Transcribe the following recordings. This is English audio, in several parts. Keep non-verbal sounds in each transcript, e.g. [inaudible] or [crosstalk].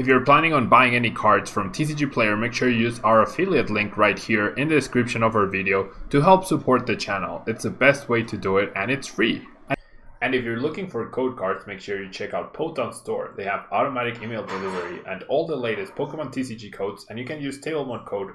If you're planning on buying any cards from TCG Player, make sure you use our affiliate link right here in the description of our video to help support the channel. It's the best way to do it and it's free. And if you're looking for code cards, make sure you check out PoTown Store. They have automatic email delivery and all the latest Pokemon TCG codes, and you can use Tablemon code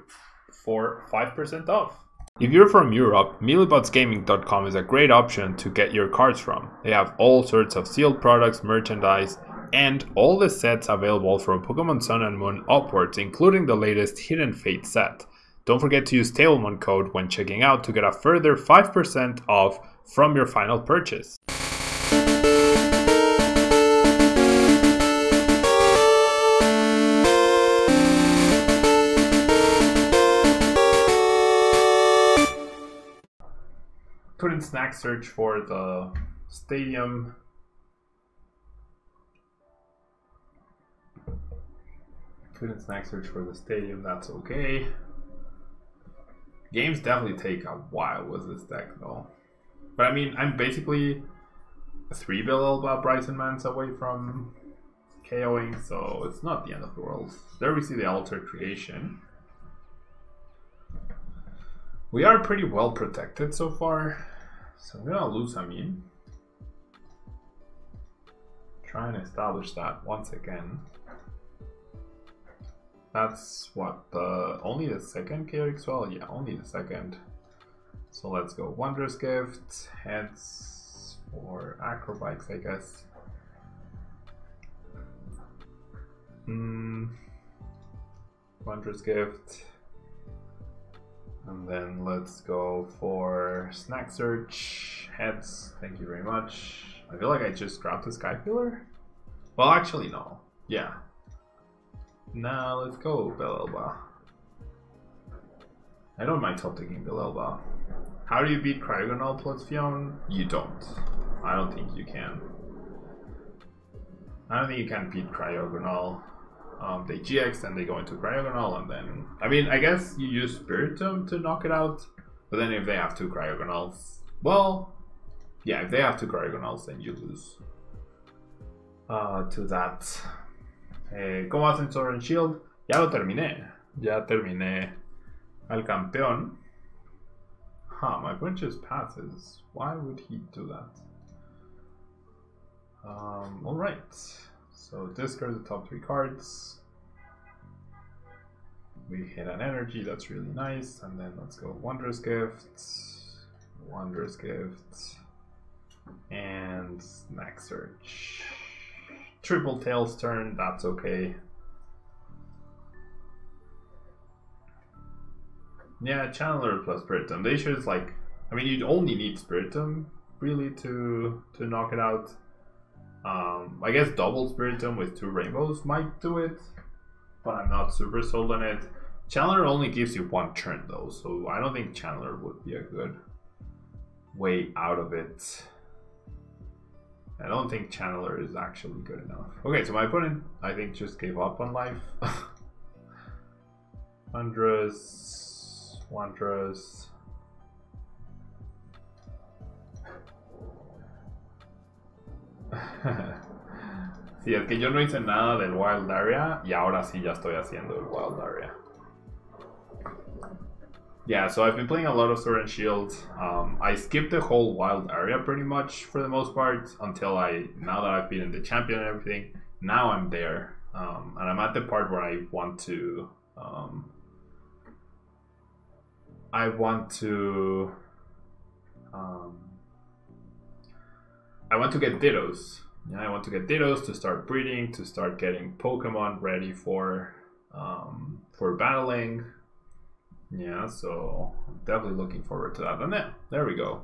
for 5% off. If you're from Europe, MillyBodsGaming.com is a great option to get your cards from. They have all sorts of sealed products, merchandise, and all the sets available from Pokemon Sun and Moon upwards, including the latest Hidden Fate set. Don't forget to use Tablemon code when checking out to get a further 5% off from your final purchase. Put in snack search for the stadium Couldn't snack search for the stadium, that's okay. Games definitely take a while with this deck though. But I mean, I'm basically three Bilelba Bryson Mans away from KOing, so it's not the end of the world. There we see the Altar Creation. We are pretty well protected so far, so I'm gonna lose I mean. Try and establish that once again. That's what the only the second chaotic swell? Yeah, only the second. So let's go Wondrous Gift, heads for acrobikes, I guess. Hmm. Wondrous Gift. And then let's go for Snack Search, heads, thank you very much. I feel like I just dropped the Sky Pillar. Well, actually, no. Yeah, now let's go, Bilelba. I don't mind top taking Bilelba. How do you beat Cryogonal plus Phione? You don't. I don't think you can. I don't think you can beat Cryogonal. Um, they GX, then they go into Cryogonal, and then... I mean, I guess you use Spiritomb to knock it out, but then if they have two Cryogonals... Well, yeah, if they have two Cryogonals, then you lose. Uh, to that. Eh, ¿Cómo hacen Sword and Shield? Ya lo terminé. Ya terminé al campeón. Huh, my opponent just passes. Why would he do that? Um, Alright. So discard the top three cards. We hit an energy, that's really nice. And then let's go Wondrous Gift, Wondrous Gift, and Snack Search. Triple Tails turn, that's okay. Yeah, Channeler plus Spiritomb. They should like I mean you only need Spiritomb really to to knock it out. Um, I guess double Spiritomb with two rainbows might do it, but I'm not super sold on it. Channeler only gives you one turn though, so I don't think Channeler would be a good way out of it. I don't think Channeler is actually good enough. Okay, so my opponent, I think, just gave up on life. [laughs] Wondrous, Wondrous. [laughs] sí, es que yo no hice nada del Wild Area y ahora sí ya estoy haciendo el Wild Area. Yeah, so I've been playing a lot of Sword and Shield. Um, I skipped the whole wild area pretty much for the most part until I, now that I've been in the champion and everything, now I'm there. Um, and I'm at the part where I want to, um, I want to, um, I want to get Dittos. Yeah, I want to get Dittos to start breeding, to start getting Pokemon ready for, um, for battling yeah, so I'm definitely looking forward to that. And then, there we go.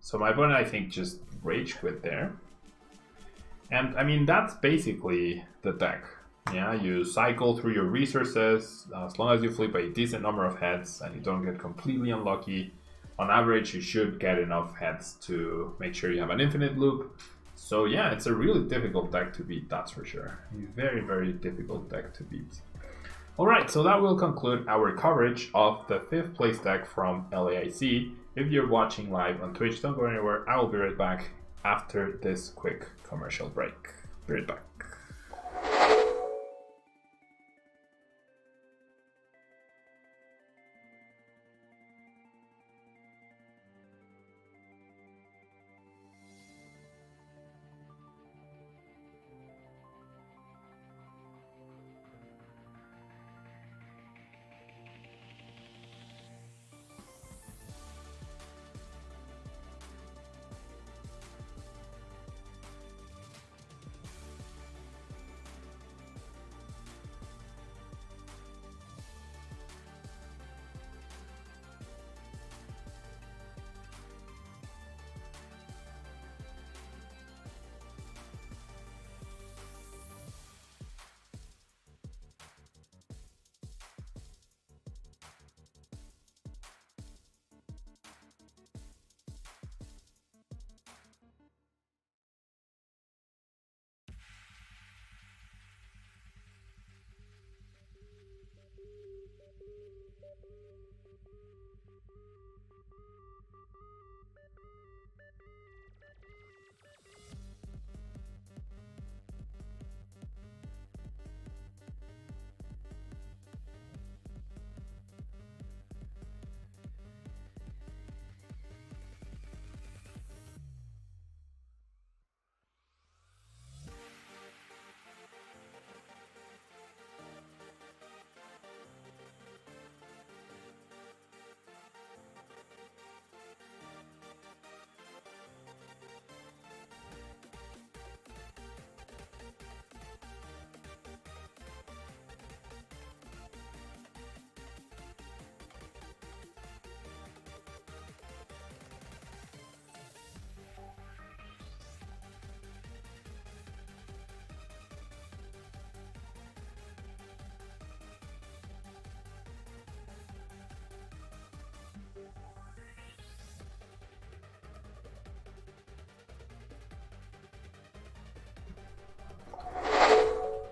So my opponent, I think, just rage quit there. And I mean, that's basically the deck. Yeah, you cycle through your resources as long as you flip a decent number of heads and you don't get completely unlucky. On average, you should get enough heads to make sure you have an infinite loop. So yeah, it's a really difficult deck to beat, that's for sure. A very, very difficult deck to beat. Alright, so that will conclude our coverage of the 5th place deck from LAIC. If you're watching live on Twitch, don't go anywhere. I will be right back after this quick commercial break. Be right back.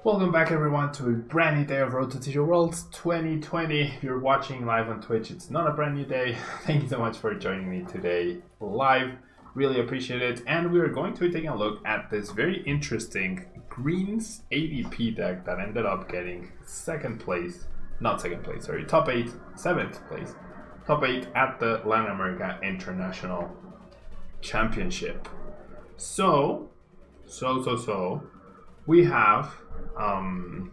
Welcome back everyone to a brand new day of Road to TCGO Worlds 2020. If you're watching live on Twitch, it's not a brand new day. [laughs] Thank you so much for joining me today live. Really appreciate it. And we are going to be taking a look at this very interesting Greens ADP deck that ended up getting second place, not second place, sorry, top eight, seventh place, top eight at the Latin America International Championship. So, so, so, so, we have um,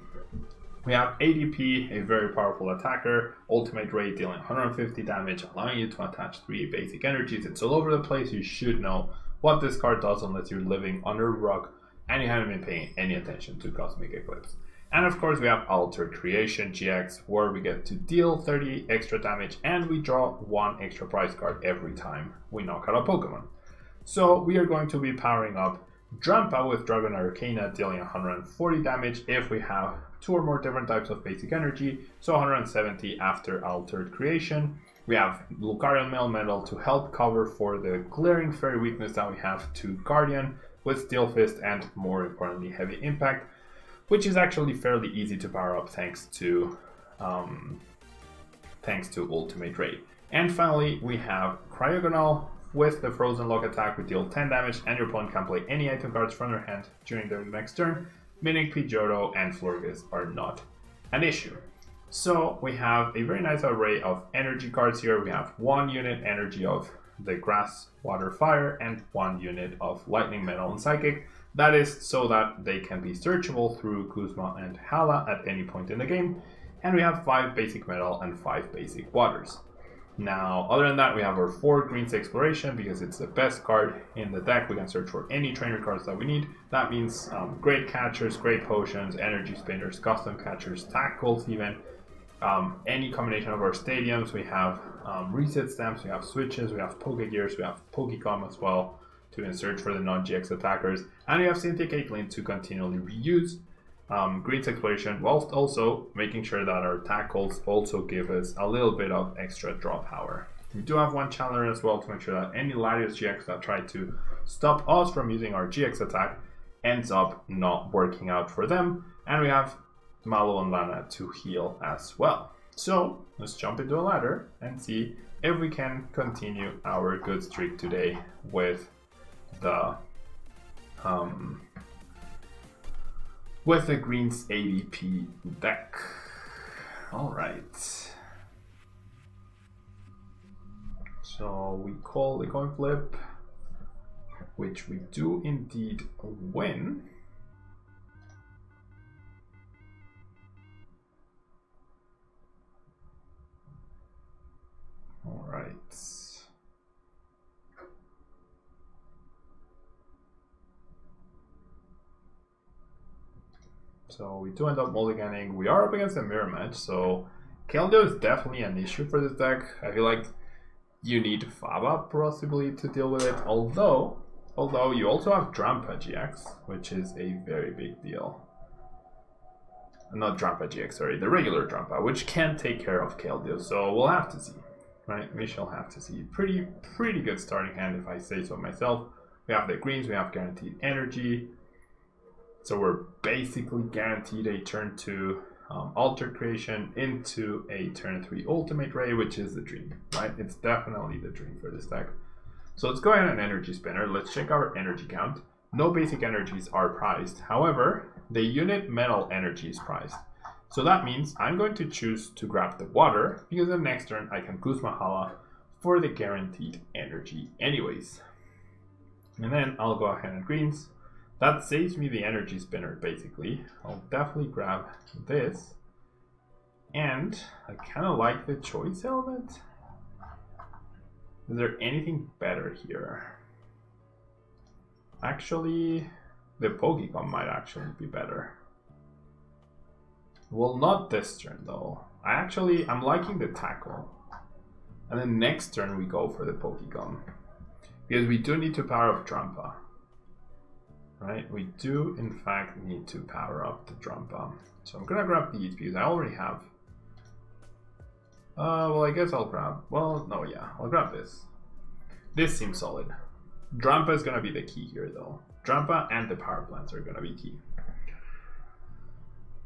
we have ADP, a very powerful attacker, Ultimate Ray dealing 150 damage, allowing you to attach 3 basic energies. It's all over the place, you should know what this card does unless you're living under a rock and you haven't been paying any attention to Cosmic Eclipse. And of course we have Altered Creation GX where we get to deal 30 extra damage and we draw one extra prize card every time we knock out a Pokemon. So we are going to be powering up Drampa with Dragon Arcana dealing 140 damage if we have two or more different types of basic energy, so 170 after Altered Creation. We have Lucario Melmetal to help cover for the glaring fairy weakness that we have to Guardian with Steel Fist and more importantly Heavy Impact, which is actually fairly easy to power up thanks to um, thanks to Ultimate Ray. And finally we have Cryogonal with the Frozen Lock attack, we deal 10 damage, and your opponent can play any item cards from their hand during their next turn, meaning Pidgeotto and Florges are not an issue. So we have a very nice array of energy cards here. We have one unit energy of the grass, water, fire, and one unit of lightning, metal, and psychic. That is so that they can be searchable through Guzma and Hala at any point in the game. And we have five basic metal and five basic waters. Now, other than that, we have our four Greens Exploration because it's the best card in the deck. We can search for any trainer cards that we need. That means um, great catchers, great potions, energy spinners, custom catchers, tackles even. Um, any combination of our stadiums. We have um, reset stamps, we have switches, we have Poke Gears, we have Pokecom as well to search for the non-GX attackers. And we have Cynthia Caitlin to continually reuse um, Greens exploration, whilst also making sure that our tackles also give us a little bit of extra draw power. We do have one Channeler as well to make sure that any Latios GX that try to stop us from using our GX attack ends up not working out for them. And we have Mallow and Lana to heal as well. So let's jump into a ladder and see if we can continue our good streak today with the um, with the Greens ADP deck. Alright. So we call the coin flip, which we do indeed win. Alright. So we do end up mulliganing. We are up against a mirror match, so Keldeo is definitely an issue for this deck. I feel like you need Faba possibly to deal with it, although although you also have Drampa GX, which is a very big deal. Not Drampa GX, sorry, the regular Drampa, which can take care of Keldeo, so we'll have to see. Right, we shall have to see. Pretty pretty good starting hand if I say so myself. We have the greens, we have guaranteed energy, so we're basically guaranteed a turn 2 um, Altered Creation into a turn 3 Ultimate Ray, which is the dream, right? It's definitely the dream for this deck. So let's go ahead and Energy Spinner. Let's check our energy count. No basic energies are prized. However, the unit metal energy is prized. So that means I'm going to choose to grab the water because the next turn I can Guzma for the guaranteed energy anyways. And then I'll go ahead and greens that saves me the energy spinner, basically. I'll definitely grab this. And I kind of like the choice element. Is there anything better here? Actually, the Pokemon might actually be better. Well, not this turn though. I actually, I'm liking the tackle. And then next turn we go for the Pokemon. Because we do need to power up Drampa right? We do in fact need to power up the drum. So I'm gonna grab these because I already have. Uh, well, I guess I'll grab. Well, no, yeah, I'll grab this. This seems solid. Drampa is gonna be the key here, though. Drampa and the power plants are gonna be key.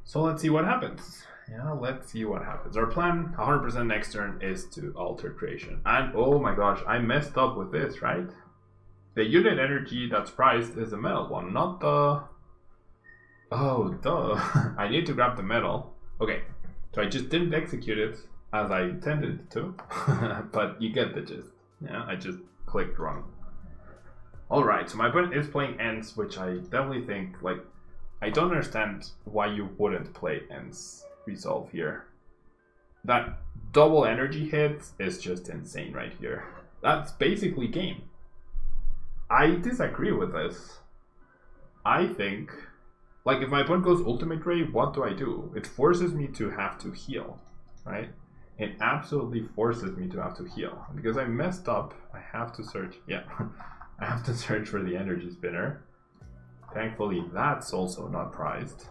So let's see what happens. Yeah, let's see what happens. Our plan 100% next turn is to alter creation. And oh my gosh, I messed up with this, right? The unit energy that's priced is the metal one, not the... Oh, duh. [laughs] I need to grab the metal. Okay, so I just didn't execute it as I intended to. [laughs] but you get the gist. Yeah, I just clicked wrong. Alright, so my opponent is playing N's, which I definitely think, like, I don't understand why you wouldn't play N's Resolve here. That double energy hit is just insane right here. That's basically game. I disagree with this. I think, like, if my opponent goes Ultimate Ray, what do I do? It forces me to have to heal, right? It absolutely forces me to have to heal. Because I messed up, I have to search, yeah, [laughs] I have to search for the energy spinner. Thankfully, that's also not prized.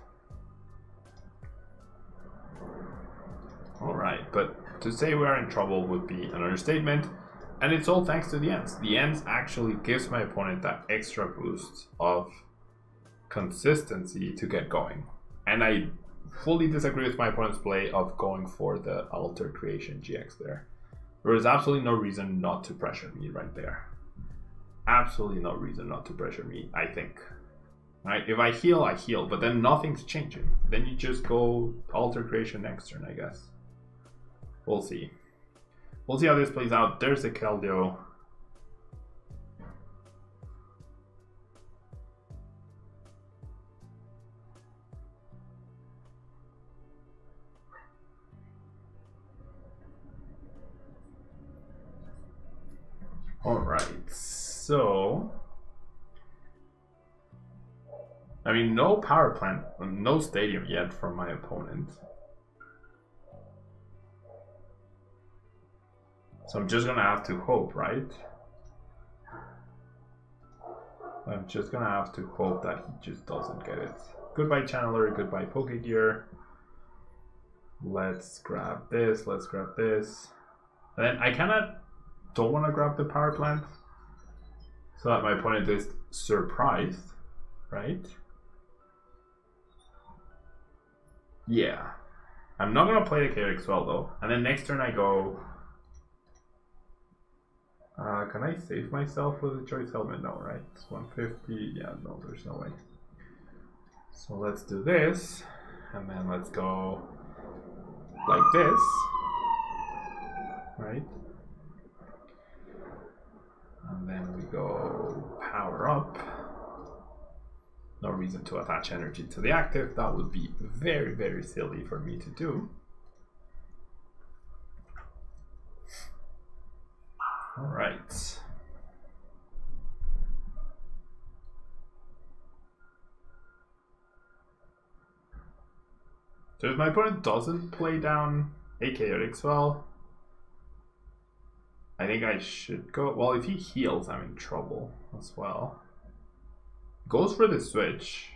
Alright, but to say we're in trouble would be an understatement. And it's all thanks to the N's. The N's actually gives my opponent that extra boost of consistency to get going. And I fully disagree with my opponent's play of going for the alter creation GX there. There is absolutely no reason not to pressure me right there. Absolutely no reason not to pressure me, I think. Right? If I heal, I heal, but then nothing's changing. Then you just go alter creation next turn, I guess. We'll see. We'll see how this plays out. There's a Keldeo. Alright, so... I mean, no power plant, no stadium yet from my opponent. So I'm just gonna have to hope, right? I'm just gonna have to hope that he just doesn't get it. Goodbye Channeler, goodbye Pokegear. Let's grab this, let's grab this. And then I kinda don't wanna grab the power plant. So that my opponent is surprised, right? Yeah. I'm not gonna play the KX well though. And then next turn I go uh, can I save myself with a choice helmet? No, right? It's 150. Yeah, no, there's no way. So let's do this. And then let's go like this. Right? And then we go power up. No reason to attach energy to the active. That would be very, very silly for me to do. All right. So if my opponent doesn't play down a chaotic swell, I think I should go. Well, if he heals, I'm in trouble as well. Goes for the switch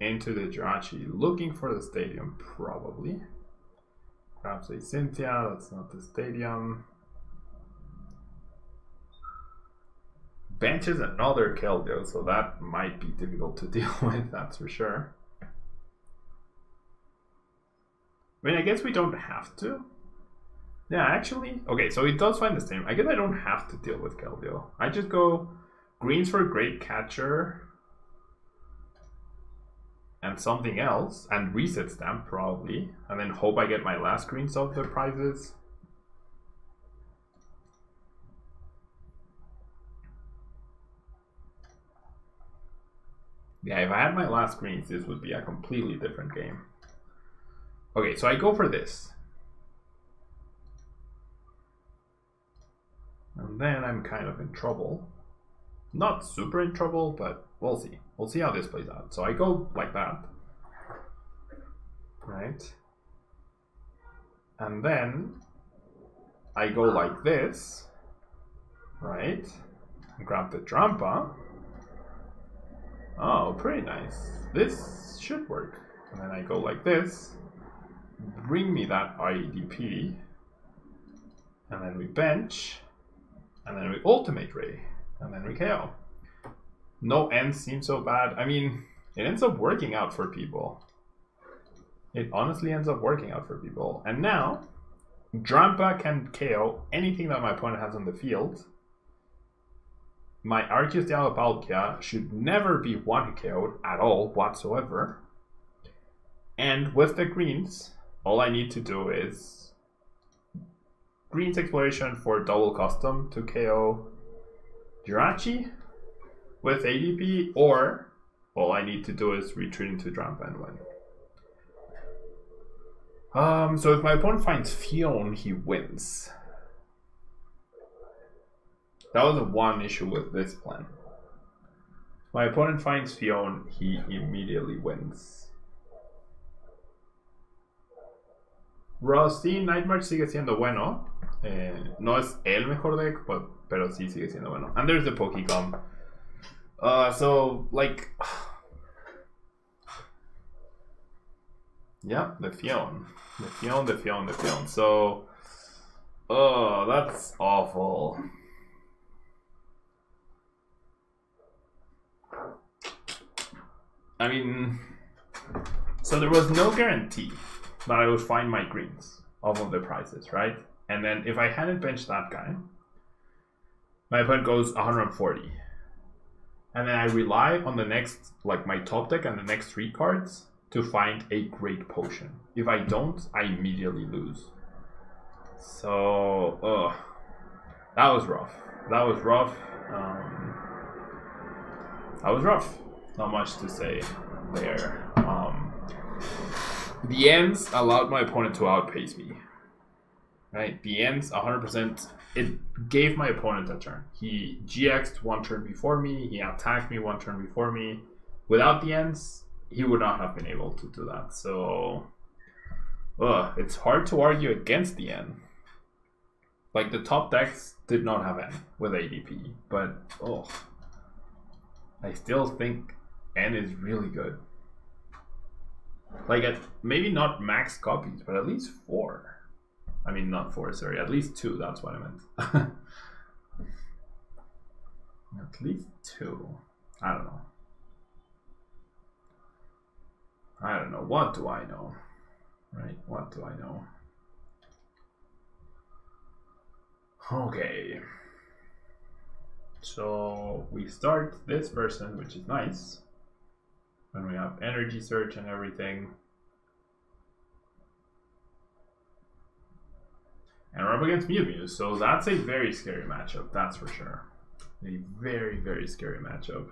into the Jirachi, looking for the stadium, probably. Perhaps a Cynthia, that's not the stadium. Benches another Keldeo, so that might be difficult to [laughs] deal with, that's for sure. I mean, I guess we don't have to. Yeah, actually, okay, so it does find the same. I guess I don't have to deal with Keldeo. I just go greens for great catcher and something else, and reset stamp probably, and then hope I get my last greens of the prizes. Yeah, if I had my last greens, this would be a completely different game. Okay, so I go for this. And then I'm kind of in trouble. Not super in trouble, but we'll see. We'll see how this plays out. So I go like that. Right? And then I go like this. Right? Grab the Drampa. Oh, pretty nice. This should work. And then I go like this. Bring me that ADP. And then we bench. And then we ultimate ray. And then we KO. No ends seem so bad. I mean, it ends up working out for people. It honestly ends up working out for people. And now, Drampa can KO anything that my opponent has on the field. My Arceus Dialga Palkia should never be one KO'd at all whatsoever. And with the greens, all I need to do is greens exploration for double custom to KO Jirachi with ADP, or all I need to do is retreat into Drampa and win. Um, so if my opponent finds Phione, he wins. That was the one issue with this plan. My opponent finds Phione, he immediately wins. Rusty Nightmare sigue siendo bueno. Eh, no es el mejor deck, but, pero sí sigue siendo bueno. And there's the Pokecom. Uh, so, like... [sighs] Yeah, the Phione. The Phione, the Phione, the Phione. So, oh, that's awful. I mean, so there was no guarantee that I would find my greens off of the prices, right? And then if I hadn't benched that guy, my opponent goes 140. And then I rely on the next, like my top deck and the next three cards to find a great potion. If I don't, I immediately lose. So, ugh. That was rough. That was rough. Um, that was rough. Not much to say there. Um, the N's allowed my opponent to outpace me. Right? The N's, 100%, it gave my opponent a turn. He GX'd one turn before me, he attacked me one turn before me. Without the N's, he would not have been able to do that. So, ugh, it's hard to argue against the N. Like the top decks did not have N with ADP, but oh, I still think N is really good. Like at maybe not max copies, but at least four. I mean, not four, sorry, at least two. That's what I meant. [laughs] at least two. I don't know. I don't know. What do I know? Right? What do I know? Okay. So we start this person, which is nice. And we have energy search and everything. And we're up against Mew Mew, so that's a very scary matchup, that's for sure. A very, very scary matchup.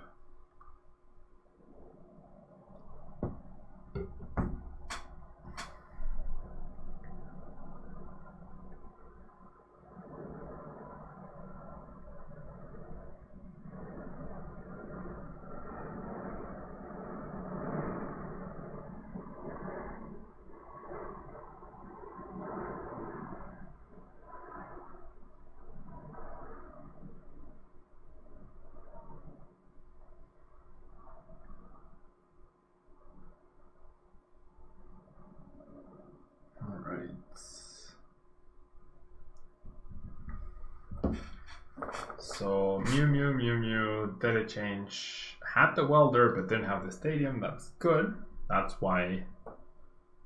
So Mew Mew Mew Mew change. Had the welder but didn't have the stadium. That's good. That's why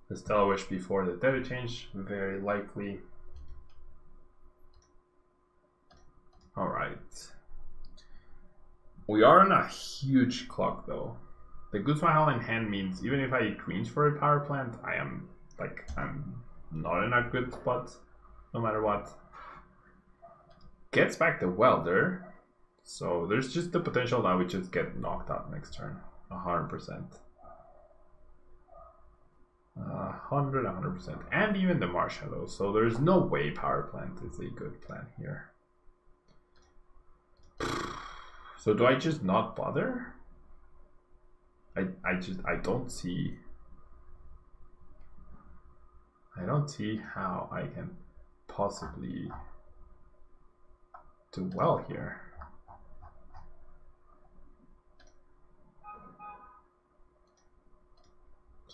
the Stellar Wish before the Dede-Change, very likely. Alright. We are on a huge clock though. The Good Smile in hand means even if I eat greens for a power plant, I am like I'm not in a good spot no matter what gets back the welder. So there's just the potential that we just get knocked out next turn. 100%. Uh, 100, 100%. And even the Marshadow. So there's no way Power Plant is a good plan here. [sighs] So do I just not bother? I, I just, I don't see... I don't see how I can possibly do well here.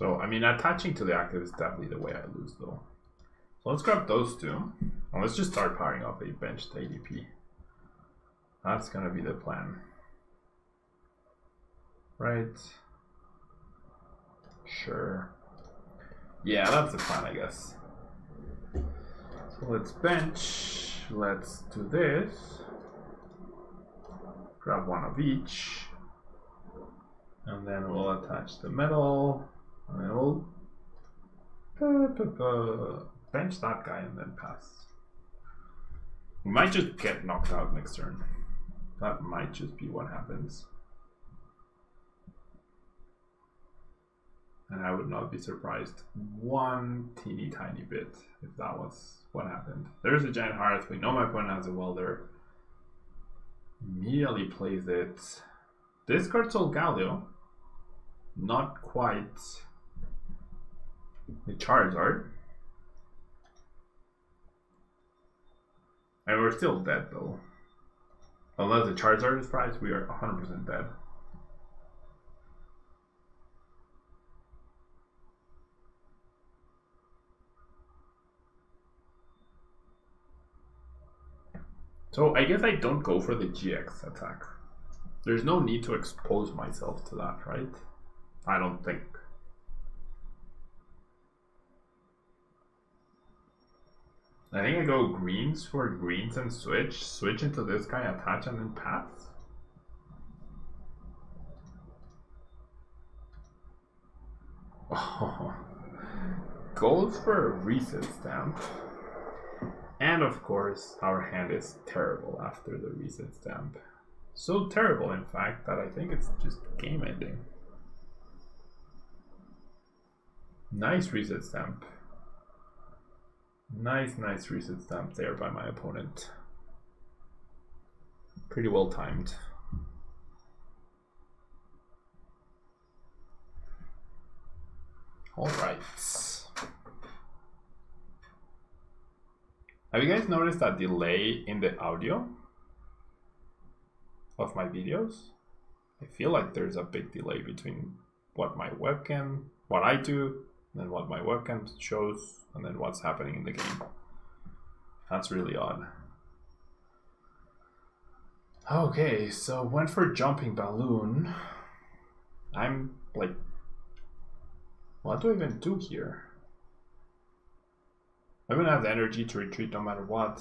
So, I mean, attaching to the active is definitely the way I lose, though. So let's grab those two. And let's just start powering up a benched ADP. That's going to be the plan. Right. Sure. Yeah, that's the plan, I guess. So let's bench. Let's do this. Grab one of each. And then we'll attach the metal. And we'll bench that guy and then pass. We might just get knocked out next turn. That might just be what happens. And I would not be surprised one teeny tiny bit if that was what happened. There's a giant hearth. We know my opponent has a welder. Immediately plays it. Discard Soul Galio. Not quite the Charizard. And we're still dead though. Unless the Charizard is prized, we are 100% dead. So I guess I don't go for the GX attack. There's no need to expose myself to that, right? I don't think. I think I go greens for greens and switch. Switch into this guy, attach, and then pass. [laughs] Oh. For a reset stamp. And of course, our hand is terrible after the reset stamp. So terrible, in fact, that I think it's just game ending. Nice reset stamp. Nice, nice reset stamp there by my opponent. Pretty well timed. All right. Have you guys noticed that delay in the audio of my videos? I feel like there's a big delay between what my webcam, what I do, and what my webcam shows and then what's happening in the game. That's really odd. Okay, so went for jumping balloon. I'm like, what do I even do here? I'm gonna have the energy to retreat no matter what.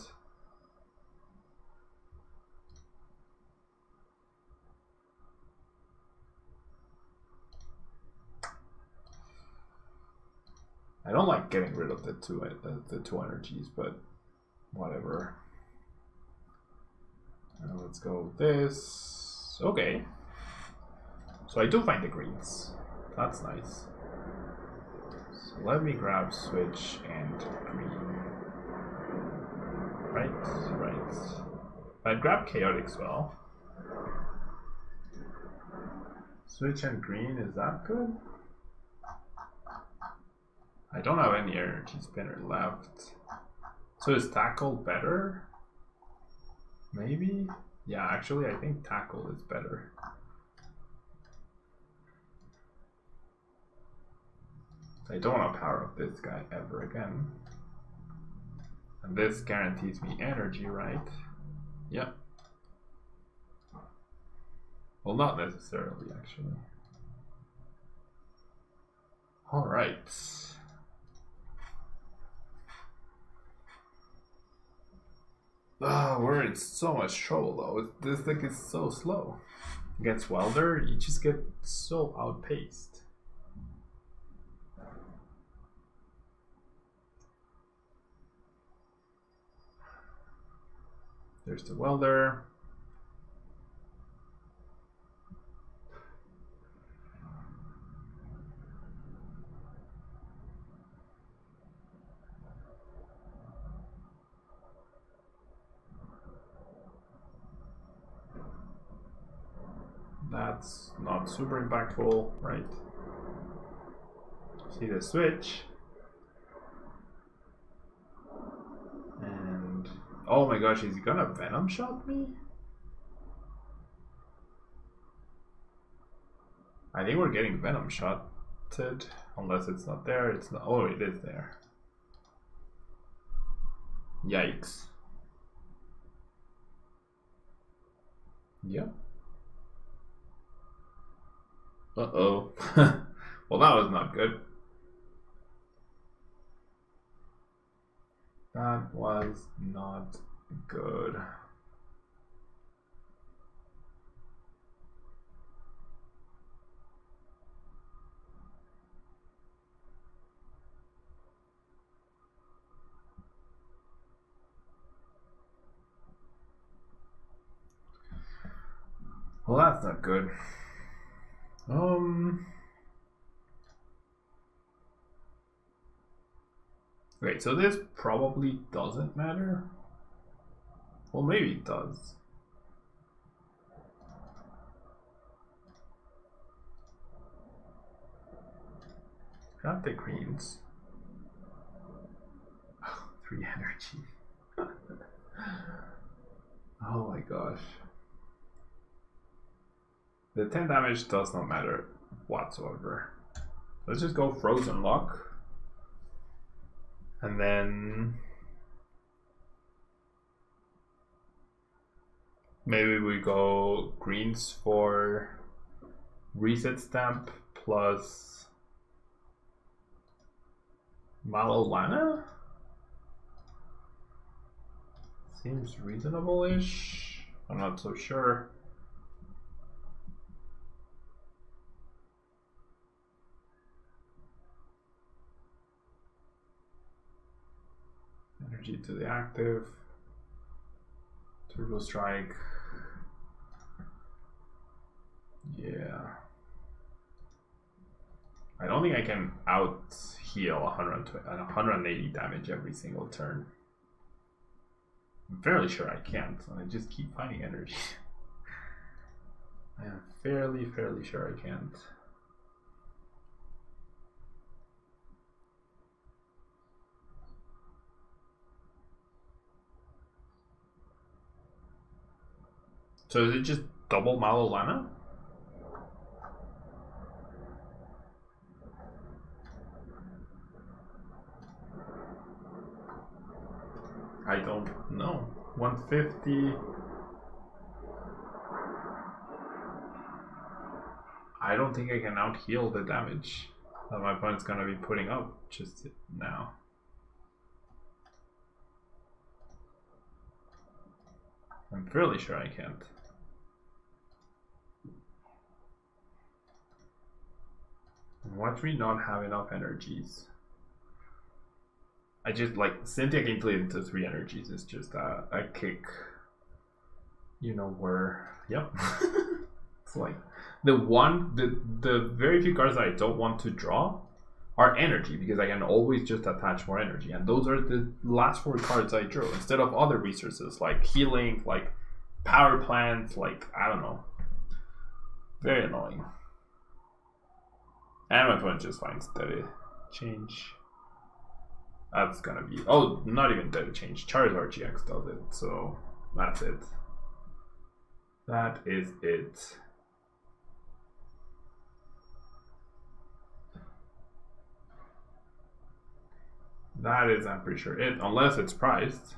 I don't like getting rid of the two uh, the two energies, but whatever. Now let's go with this. Okay. So I do find the greens. That's nice. So let me grab switch and green. Right, right. I'd grab chaotic as well. Switch and green, is that good? I don't have any energy spinner left. So is tackle better? Maybe? Yeah, actually I think tackle is better. I don't want to power up this guy ever again. And this guarantees me energy, right? Yep. Well, not necessarily, actually. Alright. Oh, we're in so much trouble though. This thing is so slow. Against Welder, you just get so outpaced. There's the Welder. That's not super impactful, right? See the switch. And oh my gosh, is he gonna Venom shot me? I think we're getting Venom shotted, unless it's not there. It's not. Oh, it is there. Yikes. Yep. Uh-oh. [laughs] well, that was not good. That was not good. Well, that's not good. Um. Wait, so this probably doesn't matter? Well, maybe it does. Grab the greens. [laughs] three energy. [laughs] oh my gosh. The 10 damage does not matter whatsoever. Let's just go Frozen Lock. And then maybe we go greens for reset stamp plus Malolana? Seems reasonable-ish. I'm not so sure. To the active. Turbo strike. Yeah. I don't think I can out heal 180 damage every single turn. I'm fairly sure I can't. And I just keep finding energy. [laughs] I am fairly, fairly sure I can't. So is it just double Malolana? I don't know. 150. I don't think I can out heal the damage that my opponent's gonna be putting up just now. I'm fairly sure I can't. Watch me not have enough energies. I just like Cynthia can play into three energies It's just a, a kick. You know where yep. [laughs] it's like the one the the very few cards that I don't want to draw are energy because I can always just attach more energy. And those are the last four cards I drew instead of other resources like healing, like power plant, like I don't know. Very annoying. And my opponent just finds Deadly Change. That's gonna be oh not even Dede-Change. Charizard GX does it, so that's it. That is it. That is, I'm pretty sure, it, unless it's prized,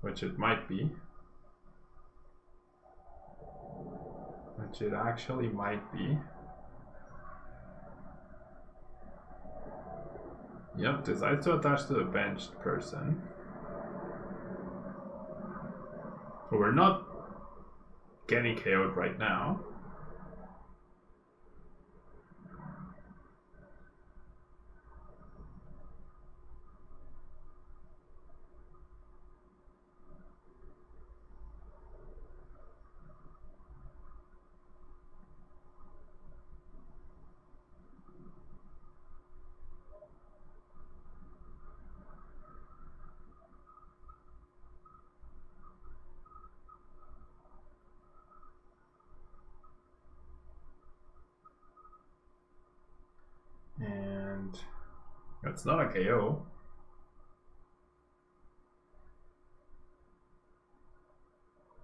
which it might be. Which it actually might be. Yep, decides to attach to the benched person. But we're not getting KO'd right now. It's not a KO.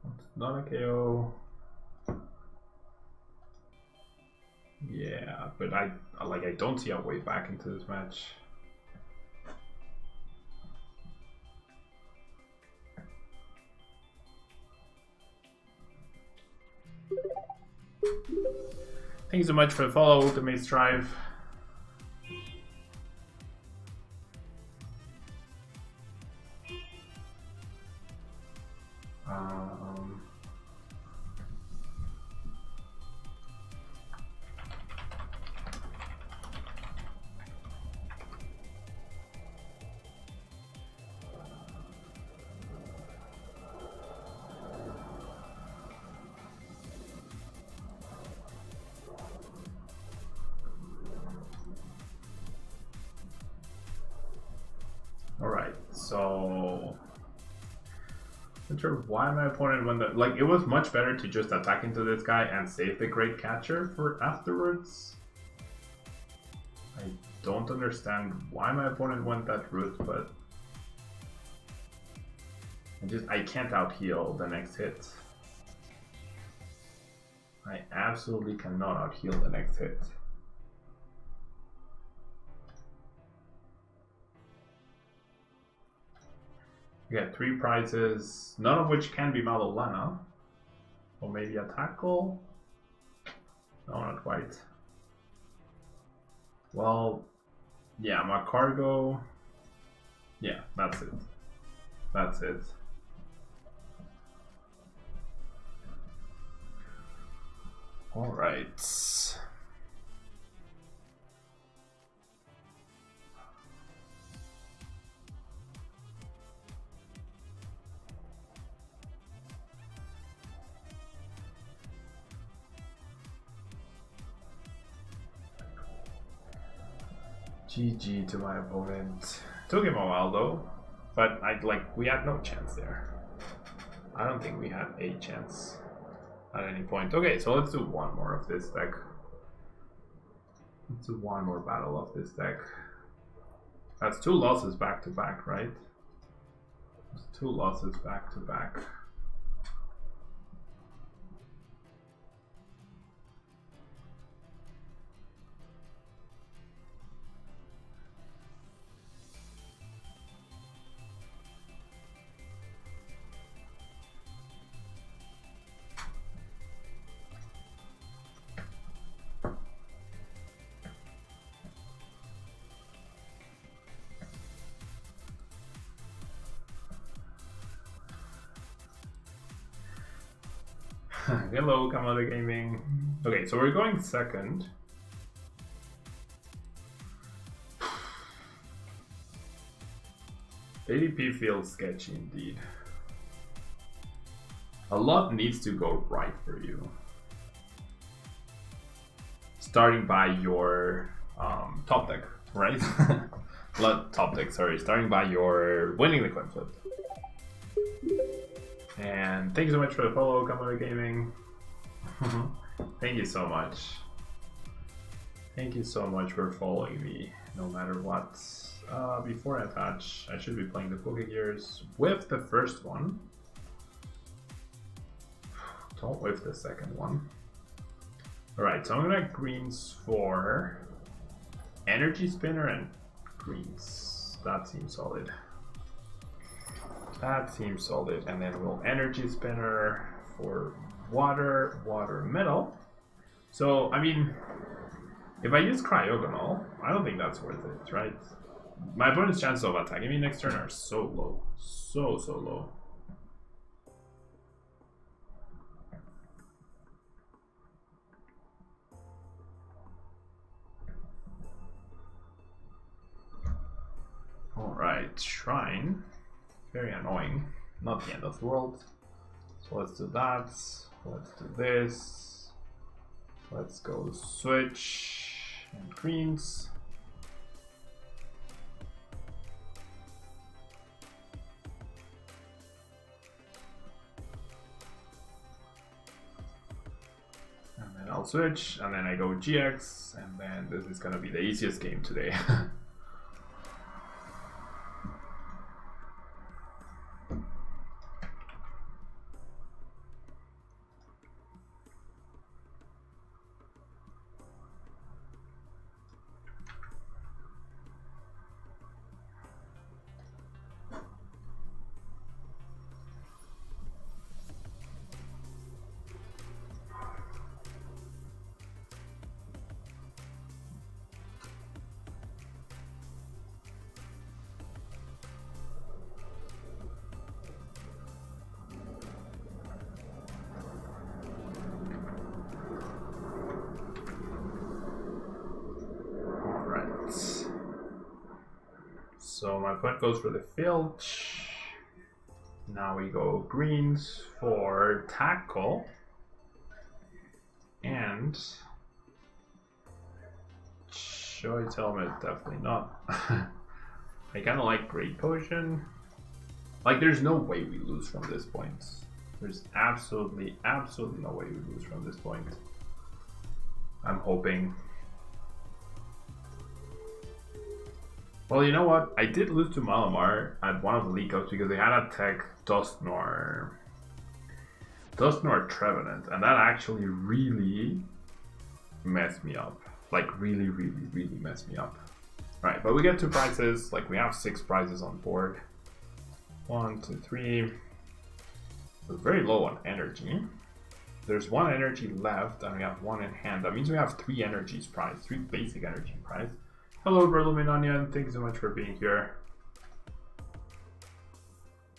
It's not a KO. Yeah, but I like I don't see a way back into this match. Thank you so much for the follow, the Maze uh, why my opponent went that like it was much better to just attack into this guy and save the great catcher for afterwards. I don't understand why my opponent went that route, but I just I can't out heal the next hit. I absolutely cannot out heal the next hit. We get three prizes, none of which can be Mallow Lana. Or maybe a Tag Call? No, not quite. Well, yeah, my cargo. Yeah, that's it. That's it. All right. GG to my opponent. Took him a while though, but I like we had no chance there. I don't think we had a chance at any point. Okay, so let's do one more of this deck. Let's do one more battle of this deck. That's two losses back to back, right? That's two losses back to back. Hello, Kamada Gaming. Okay, so we're going second. ADP feels sketchy indeed. A lot needs to go right for you. Starting by your um, top deck, right? [laughs] Not top deck, sorry. Starting by your winning the coin flip. And thank you so much for the follow, Kamada Gaming. [laughs] thank you so much. Thank you so much for following me, no matter what. Uh, before I attach, I should be playing the Poké Gears with the first one. [sighs] Don't with the second one. Alright, so I'm gonna greens for energy spinner and greens. That seems solid. That seems solid. And then we'll energy spinner for water, water, metal. So, I mean, if I use Cryogonal, I don't think that's worth it, right? My opponent's chances of attacking me next turn are so low. So, so low. Alright, Shrine. Very annoying. Not the end of the world. So let's do that. Let's do this. Let's go switch and greens. And then I'll switch, and then I go GX, and then this is gonna be the easiest game today. [laughs] So my point goes for the filch. Now we go greens for Tag Call. And Choice Helmet, definitely not. [laughs] I kind of like Great Potion. Like, there's no way we lose from this point. There's absolutely, absolutely no way we lose from this point. I'm hoping. Well, you know what? I did lose to Malamar at one of the league because they had a tech Dusknoir. Dusknoir Trevenant, and that actually really messed me up. Like, really, really, really messed me up. Alright, but we get two prizes. Like, we have six prizes on board. One, two, three. We're very low on energy. There's one energy left, and we have one in hand. That means we have three energies prize, three basic energy prize. Hello, Berlumin Onion. Thank you so much for being here.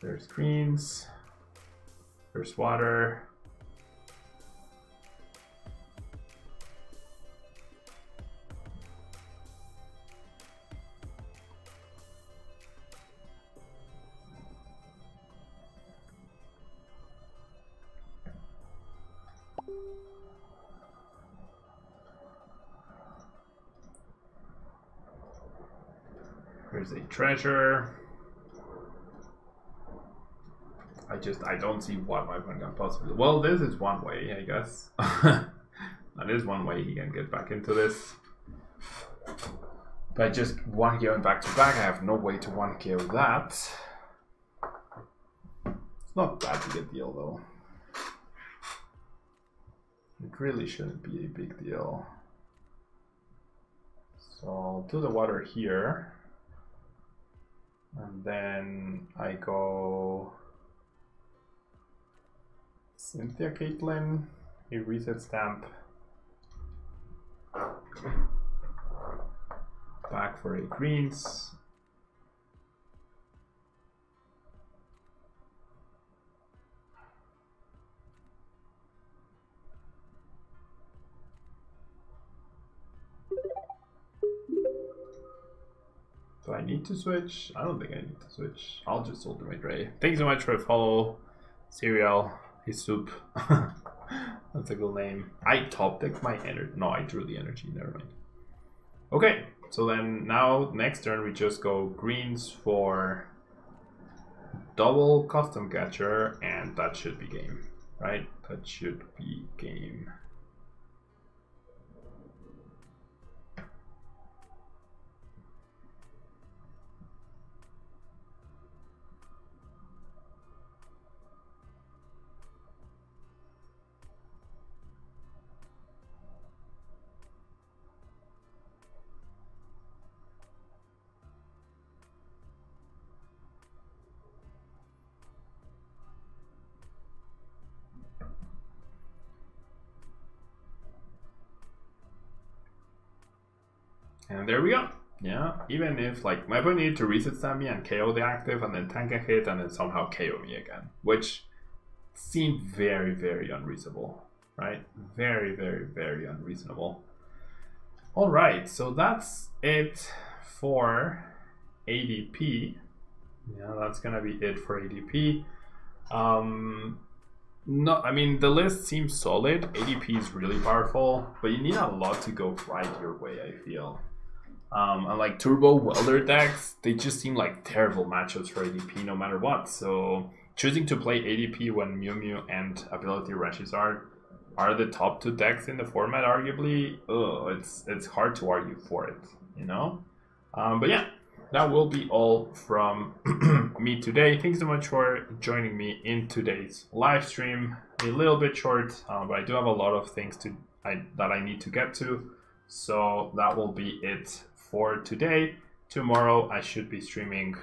There's greens. There's water. Treasure. I just, I don't see what my friend can possibly... Well, this is one way, I guess. [laughs] that is one way he can get back into this. But just one KO back to back, I have no way to one kill that. It's not that big a deal though. It really shouldn't be a big deal. So I'll do the water here. And then I go Cynthia Caitlin, a reset stamp. Back for a greens. Do I need to switch? I don't think I need to switch. I'll just ultimate Ray. Thank you so much for follow, Serial. His soup. [laughs] That's a good name. I top decked my energy. No, I drew the energy. Never mind. Okay, so then now next turn we just go greens for double custom catcher, and that should be game, right? That should be game. Even if like my opponent needed to reset stamp me and KO the active and then tank a hit and then somehow KO me again, which seemed very, very unreasonable, right? Very, very, very unreasonable. All right, so that's it for ADP. Yeah, that's gonna be it for ADP. Um, no, I mean the list seems solid. ADP is really powerful, but you need a lot to go right your way. I feel. Um, and like Turbo Welder decks, they just seem like terrible matchups for ADP no matter what. So choosing to play ADP when Mew Mew and Ability Reshizard are are the top two decks in the format, arguably, it's it's hard to argue for it, you know. Um, but yeah, that will be all from [clears throat] me today. Thanks so much for joining me in today's live stream. A little bit short, uh, but I do have a lot of things to I, that I need to get to. So that will be it for today. Tomorrow I should be streaming.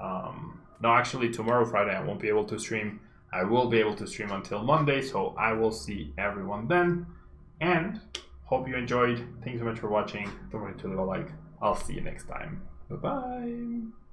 Um, no, actually, tomorrow, Friday, I won't be able to stream. I will be able to stream until Monday, so I will see everyone then. And hope you enjoyed. Thanks so much for watching. Don't forget to leave a like. I'll see you next time. Bye bye.